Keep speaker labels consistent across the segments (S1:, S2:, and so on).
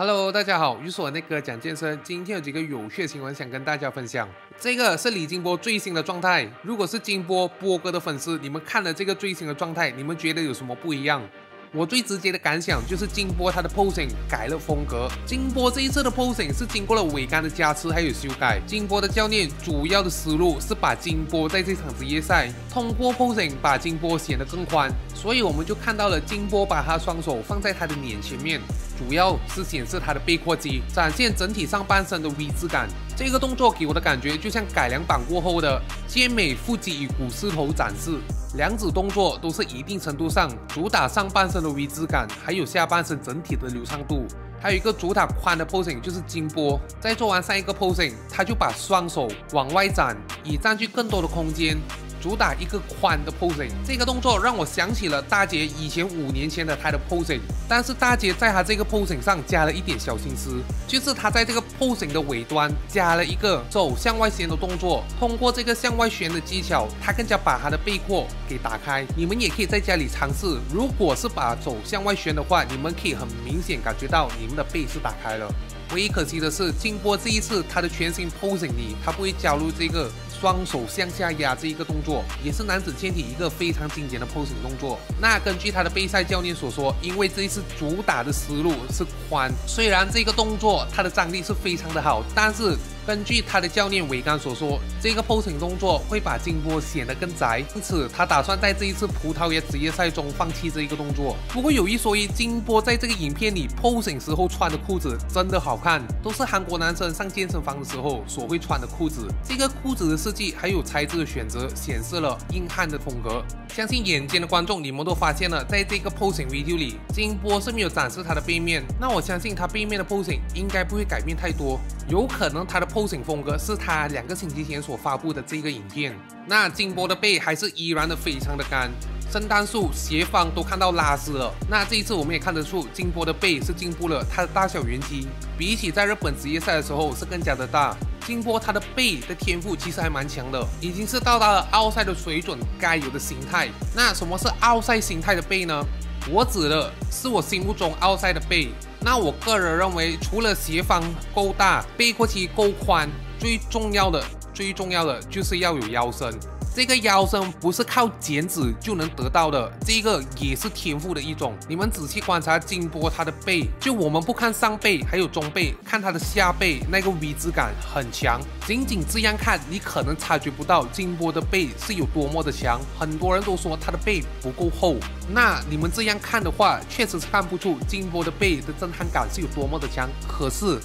S1: Hello，大家好，我是我那个讲健身。今天有几个有趣的新闻想跟大家分享。这个是李金波最新的状态。如果是金波波哥的粉丝，你们看了这个最新的状态，你们觉得有什么不一样？我最直接的感想就是金波他的 posing 改了风格。金波这一次的 posing 是经过了伟干的加持还有修改。金波的教练主要的思路是把金波在这场职业赛通过 posing 把金波显得更宽，所以我们就看到了金波把他双手放在他的脸前面，主要是显示他的背阔肌，展现整体上半身的 V 字感。这个动作给我的感觉就像改良版过后的健美腹肌与股四头展示。两组动作都是一定程度上主打上半身的 V 字感，还有下半身整体的流畅度。还有一个主打宽的 posing 就是金波，在做完上一个 posing，他就把双手往外展，以占据更多的空间。主打一个宽的 posing，这个动作让我想起了大姐以前五年前的她的 posing，但是大姐在她这个 posing 上加了一点小心思，就是她在这个 pose 的尾端加了一个手向外旋的动作，通过这个向外旋的技巧，他更加把他的背阔给打开。你们也可以在家里尝试，如果是把手向外旋的话，你们可以很明显感觉到你们的背是打开了。唯一可惜的是，金波这一次他的全新 posing 里，他不会加入这个。双手向下压这一个动作，也是男子健体一个非常经典的 posing 动作。那根据他的备赛教练所说，因为这一次主打的思路是宽，虽然这个动作它的张力是非非常的好，但是。根据他的教练韦刚所说，这个 posing 动作会把金波显得更窄，因此他打算在这一次葡萄牙职业赛中放弃这一个动作。不过有一说一，金波在这个影片里 posing 时候穿的裤子真的好看，都是韩国男生上健身房的时候所会穿的裤子。这个裤子的设计还有材质的选择，显示了硬汉的风格。相信眼尖的观众你们都发现了，在这个 posing video 里，金波是没有展示他的背面。那我相信他背面的 posing 应该不会改变太多，有可能他的 pose posing 风格是他两个星期前所发布的这个影片。那金波的背还是依然的非常的干，圣诞树斜方都看到拉丝了。那这一次我们也看得出金波的背是进步了，它的大小圆肌比起在日本职业赛的时候是更加的大。金波他的背的天赋其实还蛮强的，已经是到达了奥赛的水准该有的形态。那什么是奥赛形态的背呢？我指的是我心目中奥赛的背。那我个人认为，除了斜方够大，背阔肌够宽，最重要的、最重要的就是要有腰身。这个腰身不是靠减脂就能得到的，这个也是天赋的一种。你们仔细观察金波他的背，就我们不看上背，还有中背，看他的下背，那个 V 字感很强。仅仅这样看，你可能察觉不到金波的背是有多么的强。很多人都说他的背不够厚，那你们这样看的话，确实是看不出金波的背的震撼感是有多么的强。可是。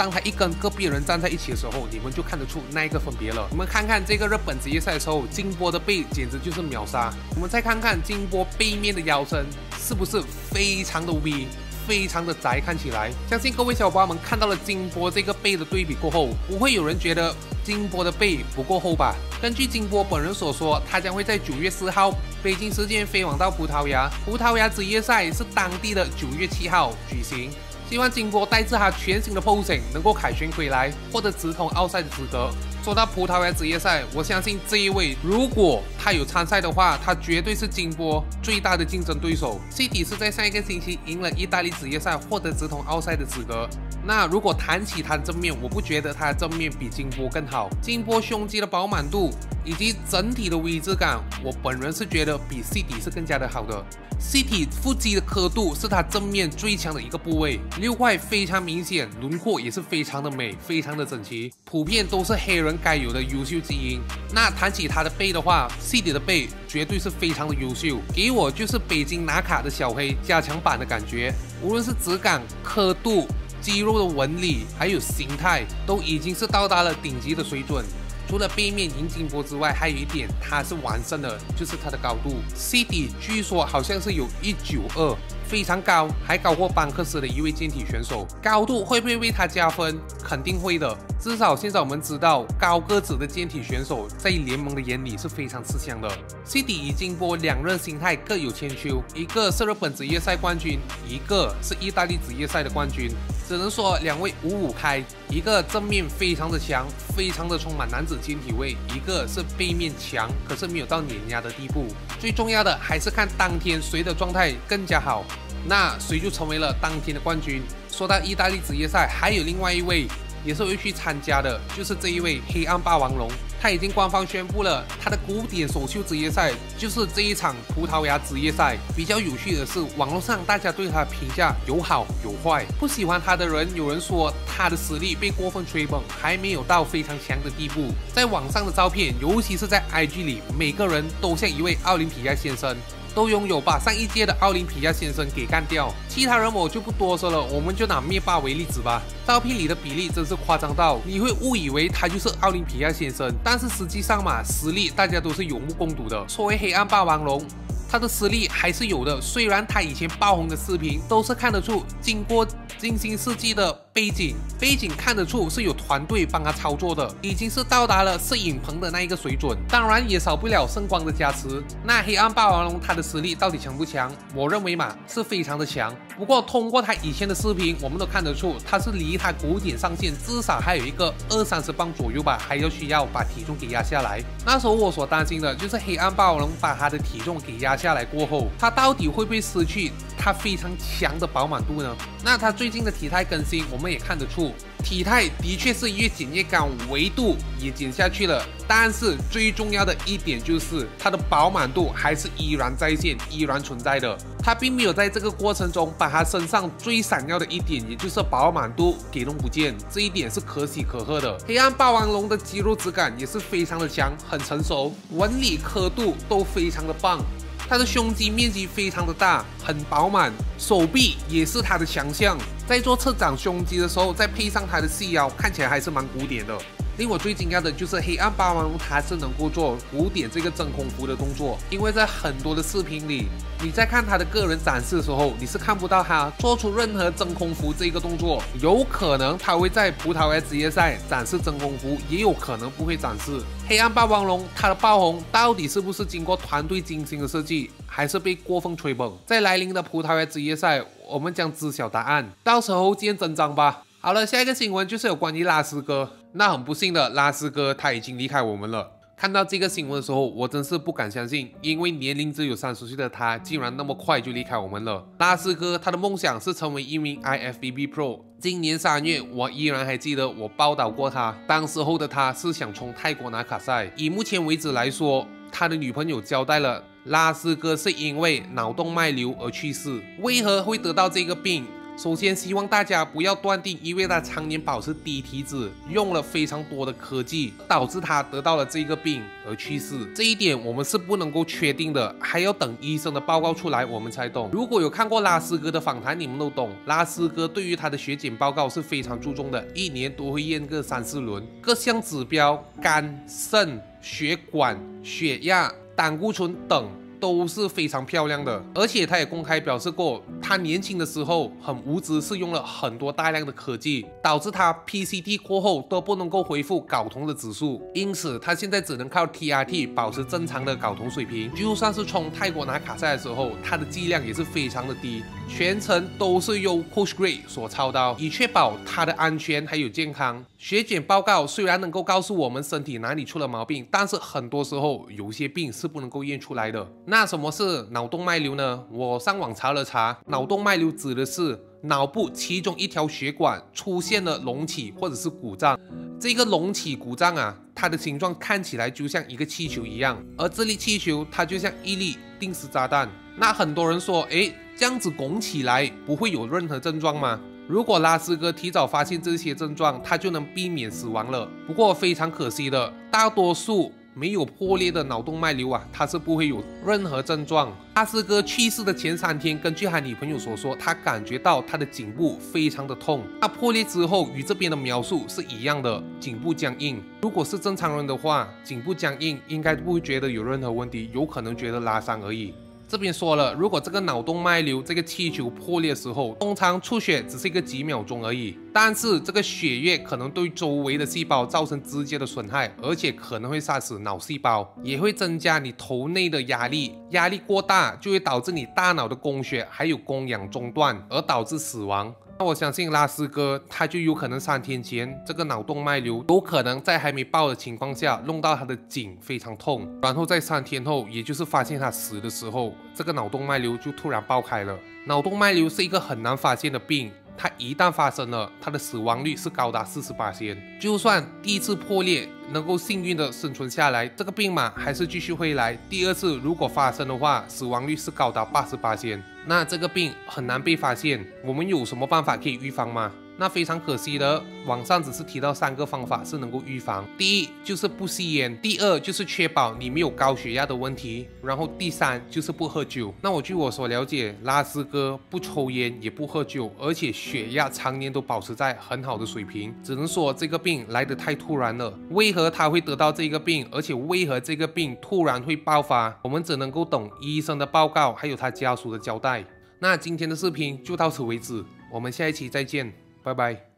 S1: 当他一跟隔壁人站在一起的时候，你们就看得出那一个分别了。我们看看这个日本职业赛的时候，金波的背简直就是秒杀。我们再看看金波背面的腰身是不是非常的 V，非常的窄，看起来。相信各位小伙伴们看到了金波这个背的对比过后，不会有人觉得金波的背不够厚吧？根据金波本人所说，他将会在九月四号北京时间飞往到葡萄牙，葡萄牙职业赛是当地的九月七号举行。希望金波带着他全新的 posing 能够凯旋归来，获得直通奥赛的资格。说到葡萄牙职业赛，我相信这一位如果他有参赛的话，他绝对是金波最大的竞争对手。C 体是在上一个星期赢了意大利职业赛，获得直通奥赛的资格。那如果谈起他的正面，我不觉得他的正面比金波更好。金波胸肌的饱满度以及整体的 V 字感，我本人是觉得比 C 体是更加的好的。C 体腹肌的刻度是它正面最强的一个部位，六块非常明显，轮廓也是非常的美，非常的整齐，普遍都是黑人该有的优秀基因。那谈起它的背的话，C 体的背绝对是非常的优秀，给我就是北京拿卡的小黑加强版的感觉，无论是质感、刻度、肌肉的纹理，还有形态，都已经是到达了顶级的水准。除了背面银金波之外，还有一点它是完胜的，就是它的高度。C 底据说好像是有一九二，非常高，还高过班克斯的一位健体选手。高度会不会为他加分？肯定会的。至少现在我们知道，高个子的健体选手在联盟的眼里是非常吃香的。C 底与金波两任心态各有千秋，一个是日本职业赛冠军，一个是意大利职业赛的冠军。只能说两位五五开，一个正面非常的强，非常的充满男子健体味；一个是背面强，可是没有到碾压的地步。最重要的还是看当天谁的状态更加好，那谁就成为了当天的冠军。说到意大利职业赛，还有另外一位也是会去参加的，就是这一位黑暗霸王龙。他已经官方宣布了，他的古典首秀职业赛就是这一场葡萄牙职业赛。比较有趣的是，网络上大家对他评价有好有坏。不喜欢他的人，有人说他的实力被过分吹捧，还没有到非常强的地步。在网上的照片，尤其是在 IG 里，每个人都像一位奥林匹亚先生。都拥有把上一届的奥林匹亚先生给干掉，其他人我就不多说了，我们就拿灭霸为例子吧。照片里的比例真是夸张到你会误以为他就是奥林匹亚先生，但是实际上嘛，实力大家都是有目共睹的。作为黑暗霸王龙。他的实力还是有的，虽然他以前爆红的视频都是看得出经过精心设计的背景，背景看得出是有团队帮他操作的，已经是到达了摄影棚的那一个水准，当然也少不了圣光的加持。那黑暗霸王龙他的实力到底强不强？我认为嘛是非常的强。不过通过他以前的视频，我们都看得出他是离他古典上限至少还有一个二三十磅左右吧，还要需要把体重给压下来。那时候我所担心的就是黑暗霸王龙把他的体重给压。下来过后，他到底会不会失去他非常强的饱满度呢？那他最近的体态更新，我们也看得出，体态的确是越减越高，维度也减下去了。但是最重要的一点就是它的饱满度还是依然在线，依然存在的。它并没有在这个过程中把它身上最闪耀的一点，也就是饱满度给弄不见，这一点是可喜可贺的。黑暗霸王龙的肌肉质感也是非常的强，很成熟，纹理刻度都非常的棒。他的胸肌面积非常的大，很饱满，手臂也是他的强项。在做侧掌胸肌的时候，再配上他的细腰，看起来还是蛮古典的。令我最惊讶的就是黑暗霸王龙，它是能够做古典这个真空服的动作。因为在很多的视频里，你在看他的个人展示的时候，你是看不到他做出任何真空服这个动作。有可能他会在葡萄牙职业赛展示真空服，也有可能不会展示。黑暗霸王龙它的爆红到底是不是经过团队精心的设计，还是被过分吹捧？在来临的葡萄牙职业赛，我们将知晓答案。到时候见真章吧。好了，下一个新闻就是有关于拉斯哥。那很不幸的，拉斯哥他已经离开我们了。看到这个新闻的时候，我真是不敢相信，因为年龄只有三十岁的他，竟然那么快就离开我们了。拉斯哥他的梦想是成为一名 IFBB Pro。今年三月，我依然还记得我报道过他，当时候的他是想从泰国拿卡赛。以目前为止来说，他的女朋友交代了，拉斯哥是因为脑动脉瘤而去世。为何会得到这个病？首先，希望大家不要断定，因为他常年保持低体脂，用了非常多的科技，导致他得到了这个病而去世。这一点我们是不能够确定的，还要等医生的报告出来，我们才懂。如果有看过拉斯哥的访谈，你们都懂，拉斯哥对于他的血检报告是非常注重的，一年都会验个三四轮，各项指标，肝、肾、血管、血压、胆固醇等。都是非常漂亮的，而且他也公开表示过，他年轻的时候很无知，是用了很多大量的科技，导致他 PCT 过后都不能够恢复睾酮的指数，因此他现在只能靠 TRT 保持正常的睾酮水平。就算是从泰国拿卡赛的时候，他的剂量也是非常的低，全程都是由 Push Grade 所操刀，以确保他的安全还有健康。血检报告虽然能够告诉我们身体哪里出了毛病，但是很多时候有些病是不能够验出来的。那什么是脑动脉瘤呢？我上网查了查，脑动脉瘤指的是脑部其中一条血管出现了隆起或者是鼓胀。这个隆起鼓胀啊，它的形状看起来就像一个气球一样，而这粒气球它就像一粒定时炸弹。那很多人说，诶，这样子拱起来不会有任何症状吗？如果拉斯哥提早发现这些症状，他就能避免死亡了。不过非常可惜的，大多数没有破裂的脑动脉瘤啊，他是不会有任何症状。拉斯哥去世的前三天，根据他女朋友所说，他感觉到他的颈部非常的痛。他破裂之后，与这边的描述是一样的，颈部僵硬。如果是正常人的话，颈部僵硬应该不会觉得有任何问题，有可能觉得拉伤而已。这边说了，如果这个脑动脉瘤这个气球破裂时候，通常出血只是一个几秒钟而已，但是这个血液可能对周围的细胞造成直接的损害，而且可能会杀死脑细胞，也会增加你头内的压力，压力过大就会导致你大脑的供血还有供氧中断，而导致死亡。那我相信拉斯哥他就有可能三天前这个脑动脉瘤有可能在还没爆的情况下弄到他的颈非常痛，然后在三天后，也就是发现他死的时候，这个脑动脉瘤就突然爆开了。脑动脉瘤是一个很难发现的病。它一旦发生了，它的死亡率是高达四十八千。就算第一次破裂能够幸运的生存下来，这个病嘛还是继续会来。第二次如果发生的话，死亡率是高达八十八千。那这个病很难被发现，我们有什么办法可以预防吗？那非常可惜的，网上只是提到三个方法是能够预防。第一就是不吸烟，第二就是确保你没有高血压的问题，然后第三就是不喝酒。那我据我所了解，拉斯哥不抽烟也不喝酒，而且血压常年都保持在很好的水平。只能说这个病来得太突然了。为何他会得到这个病，而且为何这个病突然会爆发，我们只能够等医生的报告，还有他家属的交代。那今天的视频就到此为止，我们下一期再见。Bye bye.